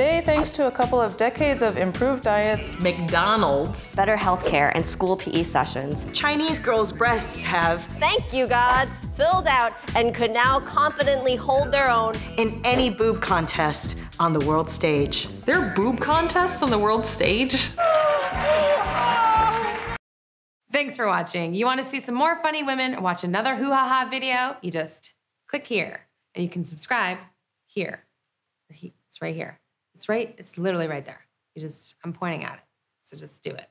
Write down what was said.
Today, thanks to a couple of decades of improved diets, McDonald's, better healthcare, and school PE sessions, Chinese girls' breasts have, thank you, God, filled out and could now confidently hold their own in any boob contest on the world stage. There are boob contests on the world stage? Thanks for watching. You want to see some more funny women or watch another WhoHaha video? You just click here and you can subscribe here. It's right here. It's right, it's literally right there. You just, I'm pointing at it. So just do it.